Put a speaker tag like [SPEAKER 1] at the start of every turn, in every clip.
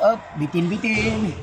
[SPEAKER 1] up bitin bitin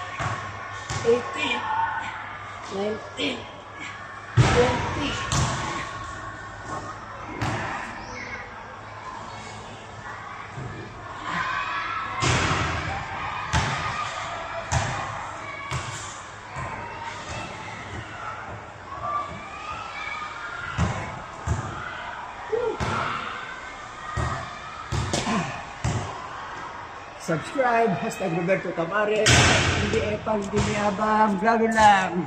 [SPEAKER 1] 18, 19, 20. Subscribe, hashtag Roberto Tamares. Hindi epal, hindi niyabang, vlogger lang.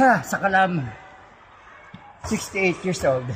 [SPEAKER 1] Ha, sa kalam. 68 years old.